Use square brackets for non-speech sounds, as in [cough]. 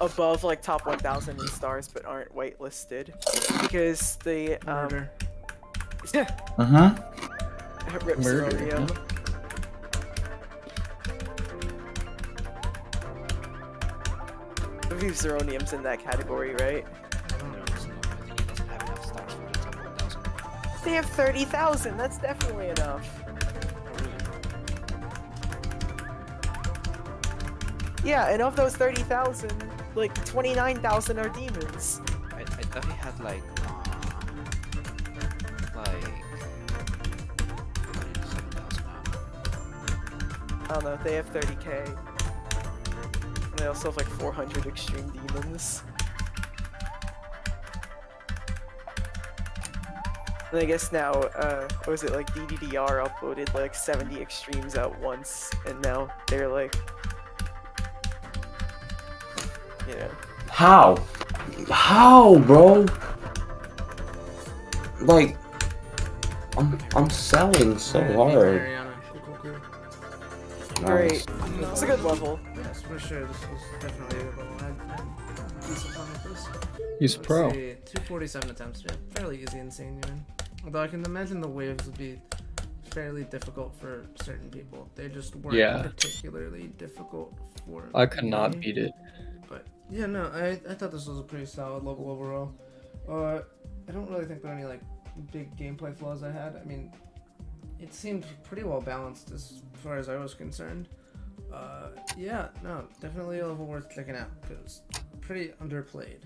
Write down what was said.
above like top 1,000 in stars but aren't whitelisted because the um, Murder. [laughs] Uh huh. Rip Murder, Scenario. I believe Zeronium's in that category, right? No, it's not. I think he doesn't have enough stars for the top 1000. They have 30,000. That's definitely enough. Yeah, and of those 30,000, like 29,000 are demons. I, I thought he had like, uh, like, 27,000. I don't know, they have 30k. And they also have like 400 extreme demons. And I guess now, uh, what was it, like DDDR uploaded like 70 extremes at once, and now they're like, you know, How? How, bro? Like, I'm I'm selling so Alright, hard. Mariana. Cool, cool, cool. great. No, It's a good level. Yes, for sure. This was definitely a good level. I had decent fun with this. He's Let's pro. see, 247 attempts. Yeah, fairly easy and sane even. Although I can imagine the waves would be fairly difficult for certain people. They just weren't Yeah. particularly difficult for I could not beat it. Yeah, no, I, I thought this was a pretty solid level overall. Uh, I don't really think there are any like big gameplay flaws I had. I mean, it seemed pretty well balanced as far as I was concerned. Uh, yeah, no, definitely a level worth checking out because pretty underplayed.